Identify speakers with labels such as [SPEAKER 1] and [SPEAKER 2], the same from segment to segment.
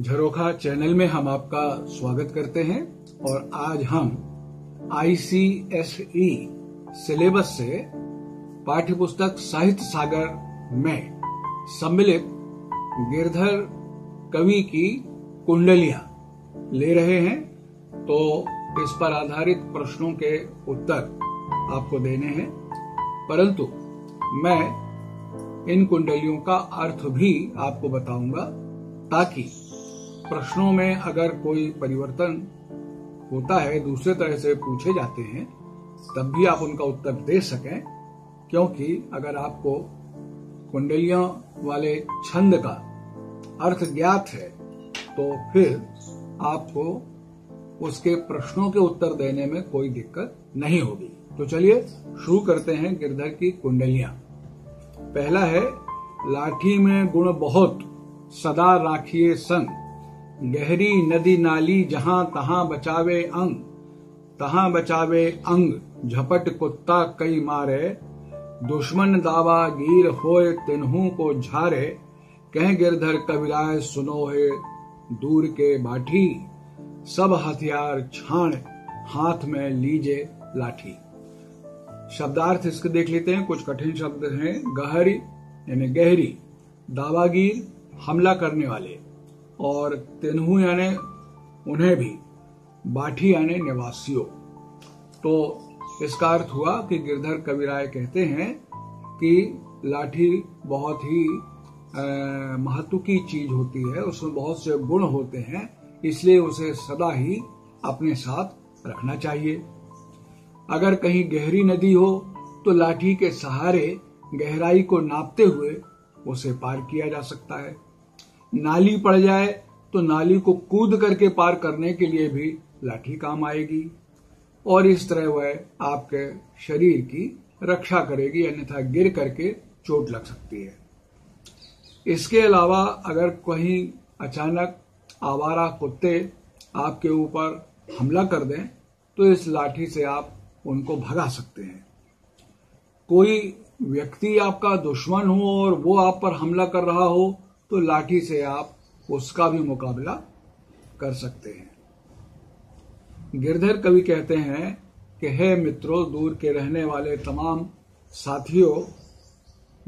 [SPEAKER 1] झरोखा channel में हम आपका स्वागत करते हैं और आज हम आईसीएसई सिलेबस से पाठ्यपुस्तक साहित्य सागर में सम्मिलित गिरधर कवि की कुंडलियाँ ले रहे हैं। तो इस पर आधारित प्रश्नों के उत्तर आपको देने हैं। परंतु मैं इन कुंडलियों का अर्थ भी आपको बताऊँगा ताकि प्रश्नों में अगर कोई परिवर्तन होता है, दूसरे तरह से पूछे जाते हैं, तब भी आप उनका उत्तर दे सकें, क्योंकि अगर आपको कुंडलियों वाले छंद का अर्थ ज्ञात है तो फिर आपको उसके प्रश्नों के उत्तर देने में कोई दिक्कत नहीं होगी। तो चलिए, शुरू करते हैं गिरधर की कुंडलियाँ। पहला है, लाठी में गुण बहुत, सदा राखिए संग। गहरी नदी नाली जहाँ तहां बचावे अंग, तहां बचावे अंग, झपट कुत्ता कई मारे, दुश्मन दावा गिर होए तिन्हू को झारे, कह गिरधर कविराय सुनो है दूर के बाठी, सब हथियार छाण हाथ में लीजे लाठी। शब्दार्थ इसके देख लेते हैं, कुछ कठिन शब्द हैं, गहरी, यानी गहरी दावागीर हमला करने वाले। और तेनहू यानी, उन्हें भी, बाठी यानी निवासियों। तो इसका अर्थ हुआ कि गिरधर कविराय कहते हैं कि लाठी बहुत ही महत्व की चीज़ होती है, उसमें बहुत से गुण होते हैं, इसलिए उसे सदा ही अपने साथ रखना चाहिए। अगर कहीं गहरी नदी हो तो लाठी के सहारे गहराई को नापते हुए उसे पार किया जा सकता है। नाली पड़ जाए तो नाली को कूद करके पार करने के लिए भी लाठी काम आएगी। और इस तरह वह आपके शरीर की रक्षा करेगी, अन्यथा गिर करके चोट लग सकती है। इसके अलावा अगर कहीं अचानक आवारा कुत्ते आपके ऊपर हमला कर दें तो इस लाठी से आप उनको भगा सकते हैं। कोई व्यक्ति आपका दुश्मन हो और वो आप पर हमला कर रहा हो तो लाठी से आप उसका भी मुकाबला कर सकते हैं। गिरधर कवि कहते हैं कि, हे मित्रों, दूर के रहने वाले तमाम साथियों,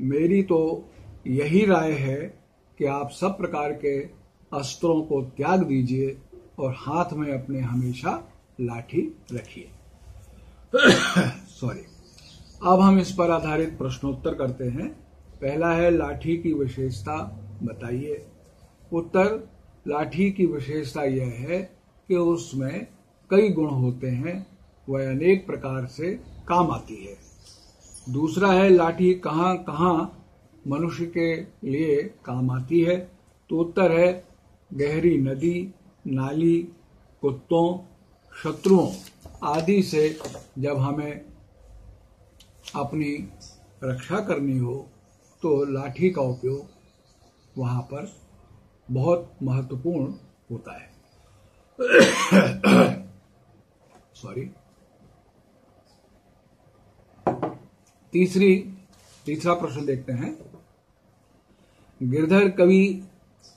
[SPEAKER 1] मेरी तो यही राय है कि आप सब प्रकार के अस्त्रों को त्याग दीजिए और हाथ में अपने हमेशा लाठी रखिए। सॉरी अब हम इस पर आधारित प्रश्नोत्तर करते हैं। पहला है, लाठी की विशेषता बताइए। उत्तर, लाठी की विशेषता यह है कि उसमें कई गुण होते हैं, वह अनेक प्रकार से काम आती है। दूसरा है, लाठी कहाँ कहाँ मनुष्य के लिए काम आती है। तो उत्तर है, गहरी नदी, नाली, कुत्तों, शत्रुओं आदि से जब हमें अपनी रक्षा करनी हो तो लाठी का उपयोग वहाँ पर बहुत महत्वपूर्ण होता है। सॉरी तीसरी, तीसरा प्रश्न देखते हैं। गिरधर कवि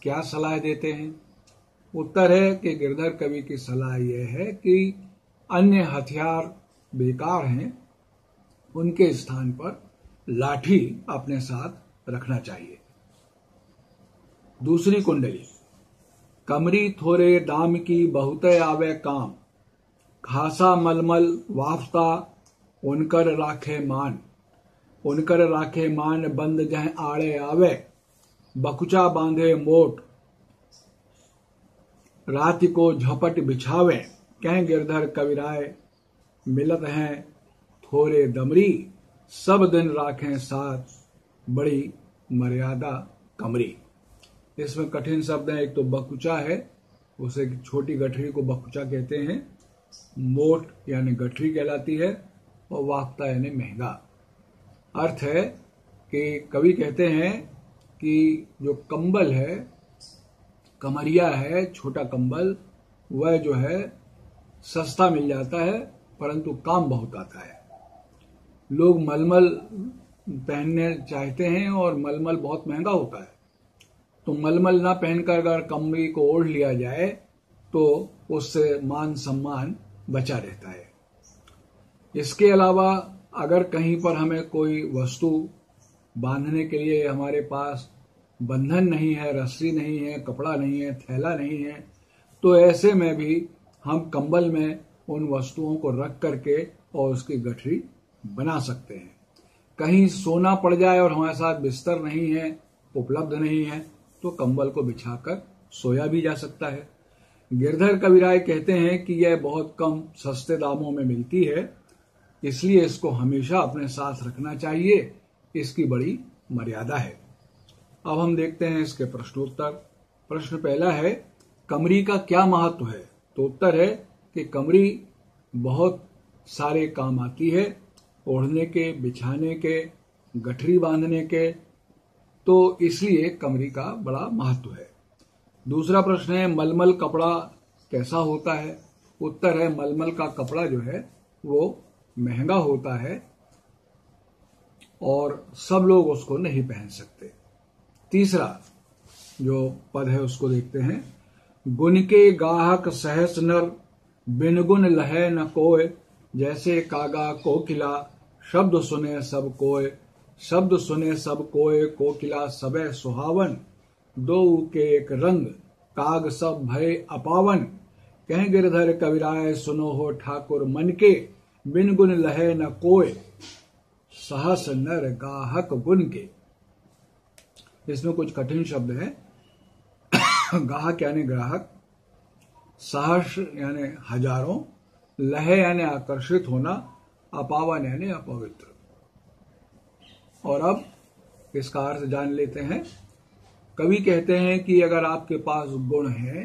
[SPEAKER 1] क्या सलाह देते हैं? उत्तर है कि गिरधर कवि की सलाह यह है कि अन्य हथियार बेकार हैं, उनके स्थान पर लाठी अपने साथ रखना चाहिए। दूसरी कुंडली। कमरी थोरे दाम की बहुत आवे काम। खासा मलमल वाफता उनकर राखे मान। उनकर राखे मान बंद जह आड़े आवे। बकुचा बांधे मोट। रात को झपट बिछावे। कह गिरधर कविराय, मिलत हैं थोरे दमरी। सब दिन राखें साथ, बड़ी मर्यादा कमरी। इसमें कठिन शब्द है। एक तो बकुचा है, उसे छोटी गठरी को बकुचा कहते हैं। मोट यानी गठरी कहलाती है और वाक्ता यानी महँगा। अर्थ है कि कवि कहते हैं कि जो कंबल है, कमरिया है, छोटा कंबल, वह जो है सस्ता मिल जाता है, परंतु काम बहुत आता है। लोग मलमल पहनने चाहते हैं और मलमल बहुत महँगा होता है। तो मलमल ना पहनकर अगर कमरी को ओढ़ लिया जाए तो उससे मान सम्मान बचा रहता है। इसके अलावा अगर कहीं पर हमें कोई वस्तु बांधने के लिए हमारे पास बंधन नहीं है, रस्सी नहीं है, कपड़ा नहीं है, थैला नहीं है तो ऐसे में भी हम कंबल में उन वस्तुओं को रख करके और उसकी गठरी बना सकते हैं। कहीं सोना पड़ जाए और हमारे साथ बिस्तर नहीं है, उपलब्ध नहीं है तो कंबल को बिछाकर सोया भी जा सकता है। गिरधर कविराय कहते हैं कि यह बहुत कम सस्ते दामों में मिलती है, इसलिए इसको हमेशा अपने साथ रखना चाहिए। इसकी बड़ी मर्यादा है। अब हम देखते हैं इसके प्रश्नोत्तर। प्रश्न पहला है, कमरी का क्या महत्व है? तो उत्तर है कि कमरी बहुत सारे काम आती है, ओढ़ने के, बिछाने के, गठरी बांधने के तो इसलिए कमरी का बड़ा महत्व है। दूसरा प्रश्न है, मलमल कपड़ा कैसा होता है? उत्तर है, मलमल का कपड़ा जो है, वो महँगा होता है और सब लोग उसको नहीं पहन सकते। तीसरा जो पद है, उसको देखते हैं। गुण के गाहक सहस नर, बिन गुण लहे न कोय, जैसे कागा कोकिला, शब्द सुने सब कोय। शब्द सुने सब कोय कोकिला सबे सुहावन दो के एक रंग, काग सब भय अपावन। कह गिरधर कविराय, सुनो हो ठाकुर मन के, बिन गुन लहे न कोय सहस नर गाहक गुन के। इसमें कुछ कठिन शब्द है। गाहक यानी ग्राहक, सहस यानी हज़ारों, लहे यानी आकर्षित होना, अपावन यानी अपवित्र। और अब इसका अर्थ जान लेते हैं। कवि कहते हैं कि अगर आपके पास गुण है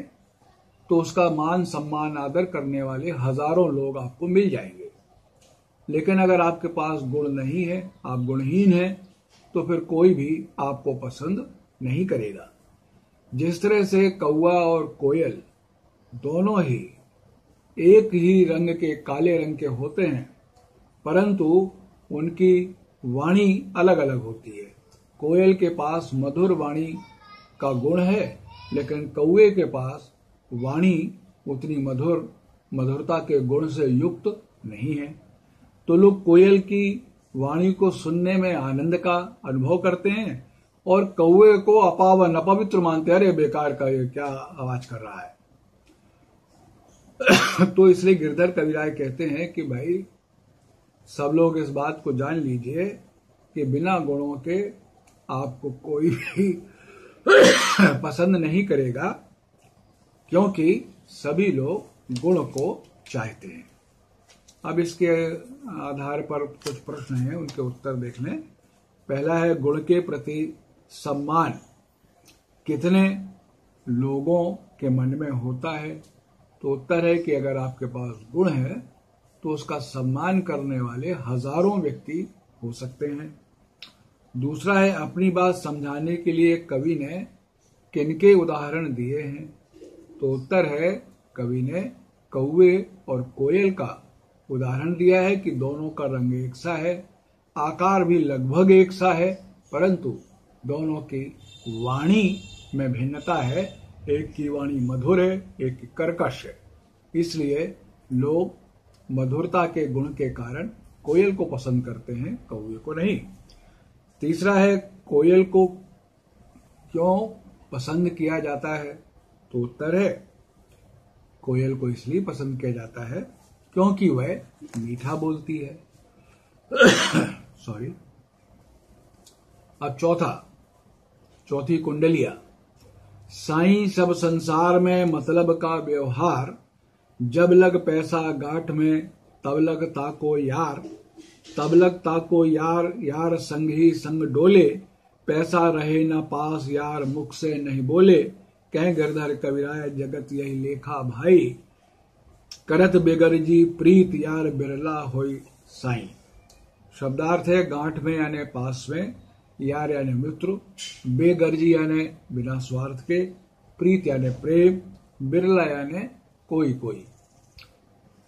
[SPEAKER 1] तो उसका मान, सम्मान, आदर करने वाले हज़ारों लोग आपको मिल जाएँगे। लेकिन अगर आपके पास गुण नहीं है, आप गुणहीन हैं तो फिर कोई भी आपको पसंद नहीं करेगा। जिस तरह से कौआ और कोयल दोनों ही एक ही रंग के, काले रंग के होते हैं, परंतु उनकी वाणी अलग अलग होती है। कोयल के पास मधुर वाणी का गुण है, लेकिन कौए के पास वाणी उतनी मधुर, मधुरता के गुण से युक्त नहीं है। तो लोग कोयल की वाणी को सुनने में आनंद का अनुभव करते हैं और कौए को अपावन, अपवित्र मानते अरे, बेकार का ये क्या आवाज़ कर रहा है? तो इसलिए गिरधर कविराय कहते हैं कि भाई सब लोग इस बात को जान लीजिए कि बिना गुणों के आपको कोई भी पसंद नहीं करेगा, क्योंकि सभी लोग गुण को चाहते हैं। अब इसके आधार पर कुछ प्रश्न हैं, उनके उत्तर देख लें। पहला है, गुण के प्रति सम्मान कितने लोगों के मन में होता है? तो उत्तर है कि अगर आपके पास गुण है तो उसका सम्मान करने वाले हज़ारों व्यक्ति हो सकते हैं। दूसरा है, अपनी बात समझाने के लिए कवि ने किनके उदाहरण दिए हैं? तो उत्तर है, कवि ने कौए और कोयल का उदाहरण दिया है कि दोनों का रंग एक सा है, आकार भी लगभग एक सा है, परंतु दोनों की वाणी में भिन्नता है। एक की वाणी मधुर है, एक की कर्कश है। इसलिए लोग मधुरता के गुण के कारण कोयल को पसंद करते हैं कौए को नहीं। तीसरा है, कोयल को क्यों पसंद किया जाता है? तो उत्तर है, कोयल को इसलिए पसंद किया जाता है क्योंकि वह मीठा बोलती है। सॉरी अब चौथा, चौथी कुंडलिया। साई सब संसार में मतलब का व्यवहार जब लग पैसा गांठ में, तब लग ताको यार। तब लग ताको यार यार संग ही संग डोले। पैसा रहे न पास यार, मुख से नहीं बोले। कह गिरधर कविराय, जगत यही लेखा भाई। करत बेगर जी, प्रीत यार बिरला होई साई। शब्दार्थ है गांठ में यानी पास में, यार यानी मित्र। बेगर्जी यानी बिना स्वार्थ के, प्रीत यानी प्रेम, बिरला यानी कोई कोई।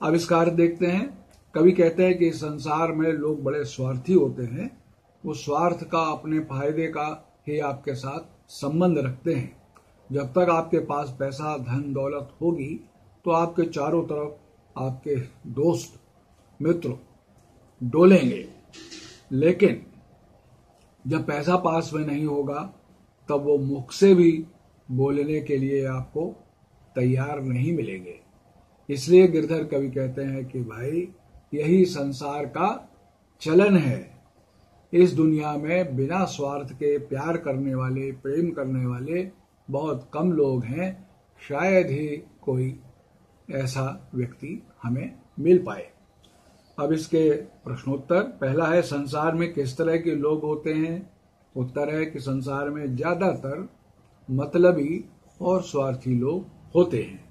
[SPEAKER 1] अर्थ देखते हैं। कभी कहते हैं कि संसार में लोग बड़े स्वार्थी होते हैं। वो स्वार्थ का, अपने फ़ायदे का ही आपके साथ संबंध रखते हैं। जब तक आपके पास पैसा, धन, दौलत होगी तो आपके चारों तरफ़ आपके दोस्त, मित्र डोलेंगे। लेकिन जब पैसा पास में नहीं होगा, तब वो मुख से भी बोलने के लिए आपको तैयार नहीं मिलेंगे। इसलिए गिरधर कवि कहते हैं कि भाई, यही संसार का चलन है। इस दुनिया में बिना स्वार्थ के प्यार करने वाले, प्रेम करने वाले बहुत कम लोग हैं। शायद ही कोई ऐसा व्यक्ति हमें मिल पाए। अब इसके प्रश्नोत्तर। पहला है, संसार में किस तरह के लोग होते हैं? उत्तर है कि संसार में ज़्यादातर मतलबी और स्वार्थी लोग होते हैं।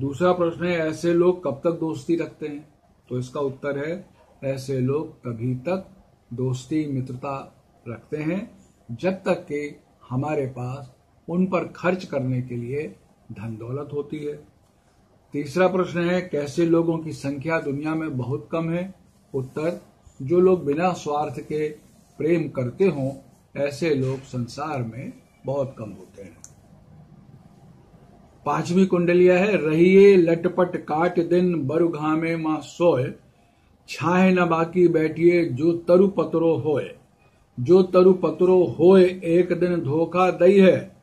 [SPEAKER 1] दूसरा प्रश्न है, ऐसे लोग कब तक दोस्ती रखते हैं? तो इसका उत्तर है, ऐसे लोग तभी तक दोस्ती, मित्रता रखते हैं, जब तक कि हमारे पास उन पर खर्च करने के लिए धन दौलत होती है। तीसरा प्रश्न है, कैसे लोगों की संख्या दुनिया में बहुत कम है? उत्तर, जो लोग बिना स्वार्थ के प्रेम करते हों, ऐसे लोग संसार में बहुत कम होते हैं। पांचवी कुंडलिया है, रहिए लटपट काट दिन बरु घामे माँ सोए। छाए न बाकी बैठिए, जो तरु पतरो होए। जो तरु पतरो होए, एक दिन धोखा दई है।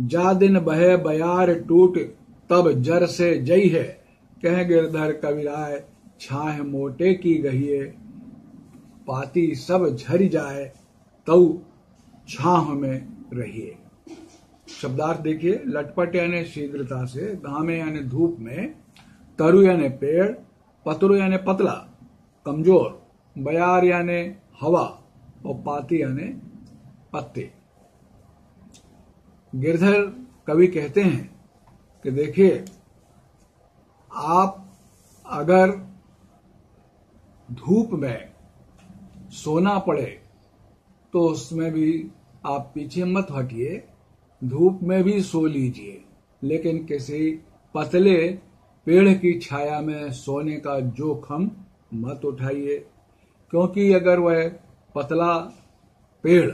[SPEAKER 1] जा दिन बहे बयार टूट, तब जर से जई है। कह गिरधर कविराय छाह मोटे की गहिए। पाती सब झरी जाए, तऊ छाह में रहिए। शब्दार्थ देखिए, लटपट यानी शीघ्रता से, घामे यानी धूप में, तरु यानी पेड़ पतरु यानी पतला, कमज़ोर, बयार यानी हवा, और पाती यानी पत्ते। गिरधर कवि कहते हैं कि देखिए, आप अगर धूप में सोना पड़े तो उसमें भी आप पीछे मत हटिए। धूप में भी सो लीजिए, लेकिन किसी पतले पेड़ की छाया में सोने का जोखम मत उठाइए, क्योंकि अगर वह पतला पेड़,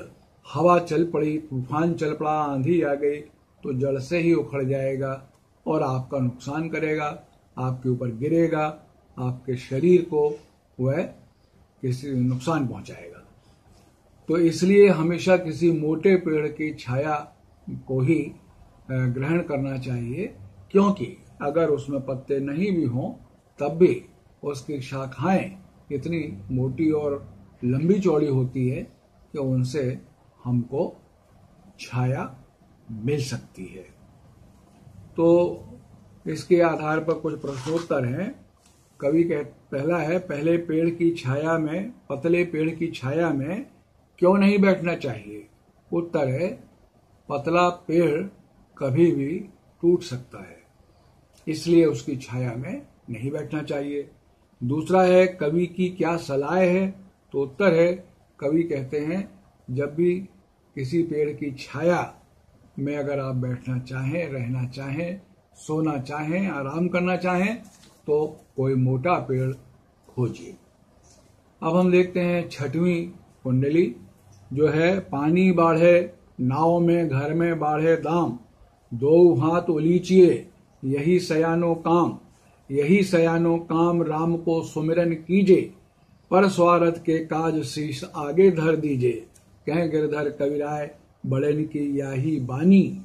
[SPEAKER 1] हवा चल पड़ी, तूफ़ान चल पड़ा, आंधी आ गई तो जड़ से ही उखड़ जाएगा और आपका नुकसान करेगा, आपके ऊपर गिरेगा, आपके शरीर को वह किसी नुकसान पहुंचाएगा। तो इसलिए हमेशा किसी मोटे पेड़ की छाया को ही ग्रहण करना चाहिए, क्योंकि अगर उसमें पत्ते नहीं भी हों, तब भी उसकी शाखाएँ इतनी मोटी और लंबी चौड़ी होती है कि उनसे हमको छाया मिल सकती है। तो इसके आधार पर कुछ प्रश्नोत्तर हैं। कवि कह, पहला है, पहले पेड़ की छाया में, पतले पेड़ की छाया में क्यों नहीं बैठना चाहिए? उत्तर है पतला पेड़ कभी भी टूट सकता है। इसलिए उसकी छाया में नहीं बैठना चाहिए। दूसरा है, कवि की क्या सलाह है? तो उत्तर है, कवि कहते हैं, जब भी किसी पेड़ की छाया में अगर आप बैठना चाहें, रहना चाहें, सोना चाहें, आराम करना चाहें तो कोई मोटा पेड़ खोजिए। अब हम देखते हैं छठवीं कुंडली, जो है पानी बाढ़े नाव में, घर में बाढ़े दाम। दो हाथ उलीचिए, यही सयानो काम। यही सयानो काम, राम को सुमिरन कीजे। पर स्वार्थ के काज शीश आगे धर दीजे। कह गिरधर कविराय बड़न की याही बानी।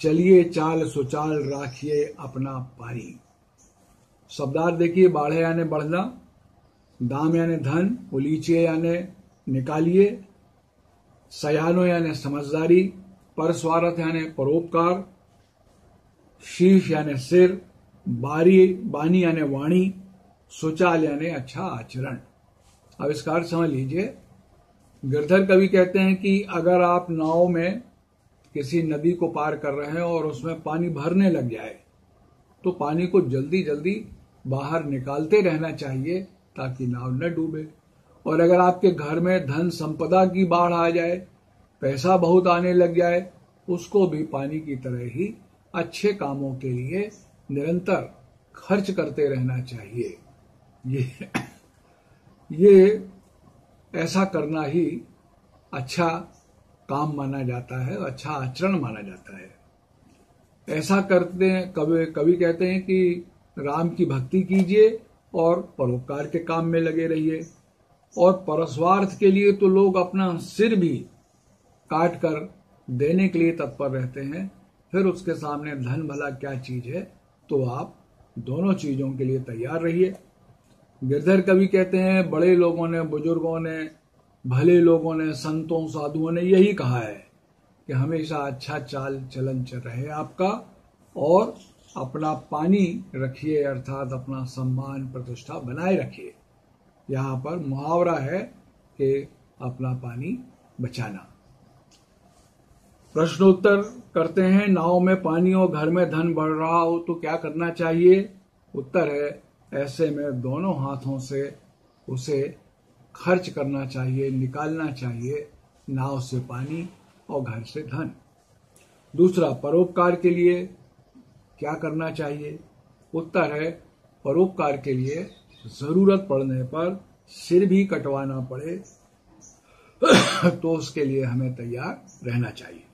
[SPEAKER 1] चलिए चाल सुचाल राखिए अपना पारी शब्दार्थ देखिए, बाढ़े यानी बढ़ना दाम यानी धन, उलीचिए यानी निकालिए। सयानो यानी समझदारी पर स्वार्थ यानी परोपकार, शीश यानी सिर, बारी, बानी यानी वाणी, सुचाल यानी अच्छा आचरण। अर्थ समझ लीजिए। गिरधर कवि कहते हैं कि अगर आप नाव में किसी नदी को पार कर रहे हैं और उसमें पानी भरने लग जाए तो पानी को जल्दी जल्दी बाहर निकालते रहना चाहिए ताकि नाव न डूबे। और अगर आपके घर में धन संपदा की बाढ़ आ जाए, पैसा बहुत आने लग जाए, उसको भी पानी की तरह ही अच्छे कामों के लिए निरंतर खर्च करते रहना चाहिए। ये ये ऐसा करना ही अच्छा काम माना जाता है अच्छा आचरण माना जाता है। ऐसा करते हैं कवि कवि कहते हैं कि राम की भक्ति कीजिए और परोपकार के काम में लगे रहिए। और परस्वार्थ के लिए तो लोग अपना सिर भी काट कर देने के लिए तत्पर रहते हैं। फिर उसके सामने धन भला क्या चीज़ है? तो आप दोनों चीज़ों के लिए तैयार रहिए। गिरधर कवि कहते हैं, बड़े लोगों ने, बुज़ुर्गों ने, भले लोगों ने, संतों, साधुओं ने यही कहा है कि हमेशा अच्छा चाल चलन चल रहे आपका और अपना पानी रखिए, अर्थात अपना सम्मान प्रतिष्ठा बनाए रखिए। यहाँ पर मुहावरा है कि अपना पानी बचाना। प्रश्नोत्तर करते हैं, नाव में पानी और घर में धन बढ़ रहा हो तो क्या करना चाहिए? उत्तर है, ऐसे में दोनों हाथों से उसे खर्च करना चाहिए, निकालना चाहिए, नाव से पानी और घर से धन। दूसरा, परोपकार के लिए क्या करना चाहिए? उत्तर है, परोपकार के लिए ज़रूरत पड़ने पर सिर भी कटवाना पड़े तो उसके लिए हमें तैयार रहना चाहिए।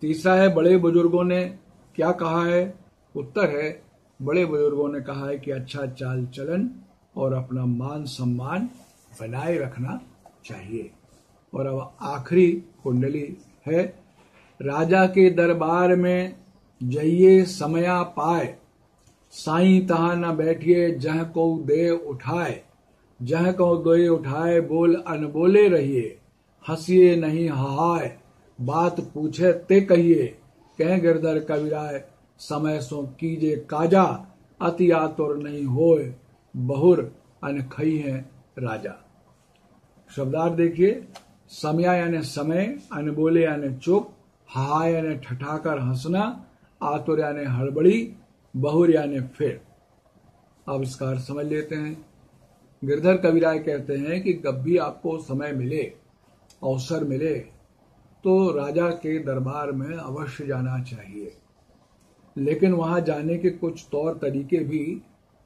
[SPEAKER 1] तीसरा है, बड़े बुज़ुर्गों ने क्या कहा है? उत्तर है, बड़े बुज़ुर्गों ने कहा है कि अच्छा चाल चलन और अपना मान सम्मान बनाए रखना चाहिए। और अब आखिरी कुंडली है, राजा के दरबार में जइये समया पाए। साई तहा न बैठिए, जह को दे उठाए। जह को दे उठाए, बोल अनबोले रहिए। हंसिए नहीं हाय बात पूछे ते कहिए। कह गिरधर कविराय, समय सो कीजे काजा। अति आतुर नहीं होए, बहुर अन खई है राजा। शब्दार्थ देखिए समय यानी समय, अनबोले यानी चुप हा यानी ठठाकर हंसना, आतुर यानी हड़बड़ी बहुर यानी फिर आप इसका समझ लेते हैं। गिरधर कविराय कहते हैं कि जब भी आपको समय मिले, अवसर मिले तो राजा के दरबार में अवश्य जाना चाहिए। लेकिन वहाँ जाने के कुछ तौर तरीके भी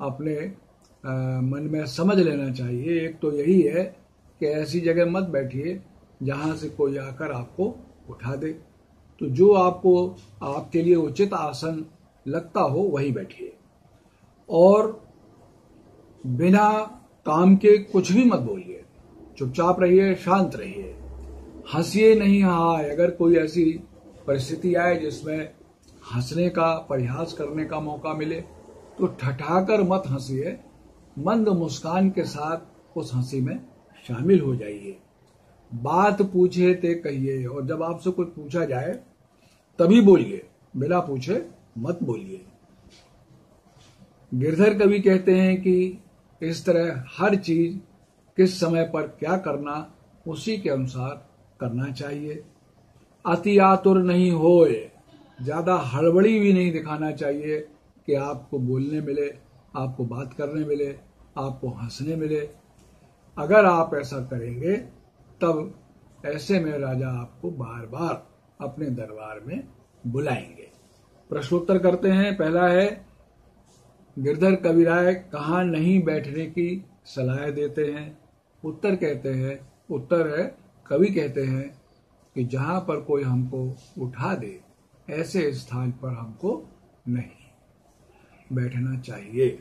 [SPEAKER 1] अपने मन में समझ लेना चाहिए। एक तो यही है कि ऐसी जगह मत बैठिए जहाँ से कोई आकर आपको उठा दे। तो जो आपको, आपके लिए उचित आसन लगता हो वही बैठिए। और बिना काम के कुछ भी मत बोलिए। चुपचाप रहिए, शांत रहिए। हंसिए नहीं हाय अगर कोई ऐसी परिस्थिति आए जिसमें हंसने का प्रयास करने का मौका मिले तो ठठाकर मत हंसिए। मंद मुस्कान के साथ उस हँसी में शामिल हो जाइए। बात पूछे ते कहिए, और जब आपसे कुछ पूछा जाए, तभी बोलिए, बिना पूछे मत बोलिए। गिरधर कवि कहते हैं कि इस तरह हर चीज़ किस समय पर क्या करना, उसी के अनुसार करना चाहिए। अति आतुर नहीं होए, ज़्यादा हड़बड़ी भी नहीं दिखाना चाहिए कि आपको बोलने मिले, आपको बात करने मिले, आपको हंसने मिले। अगर आप ऐसा करेंगे, तब ऐसे में राजा आपको बार बार अपने दरबार में बुलाएँगे। प्रश्नोत्तर करते हैं। पहला है, गिरधर कविराय कहा नहीं बैठने की सलाह देते हैं? उत्तर कहते हैं, उत्तर है, कवि कहते हैं कि जहाँ पर कोई हमको उठा दे, ऐसे स्थान पर हमको नहीं बैठना चाहिए।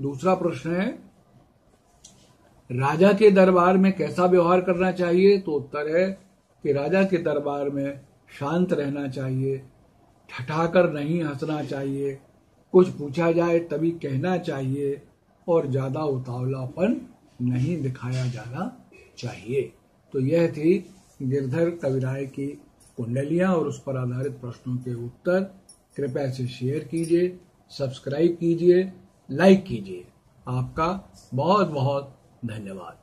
[SPEAKER 1] दूसरा प्रश्न है, राजा के दरबार में कैसा व्यवहार करना चाहिए? तो उत्तर है कि राजा के दरबार में शांत रहना चाहिए। ठठाकर नहीं हंसना चाहिए। कुछ पूछा जाए तभी कहना चाहिए और ज़्यादा उतावलापन नहीं दिखाया जाना चाहिए। तो यह थी गिरधर कविराय की कुंडलियाँ और उस पर आधारित प्रश्नों के उत्तर। कृपया से शेयर कीजिए सब्सक्राइब कीजिए लाइक कीजिए। आपका बहुत बहुत धन्यवाद।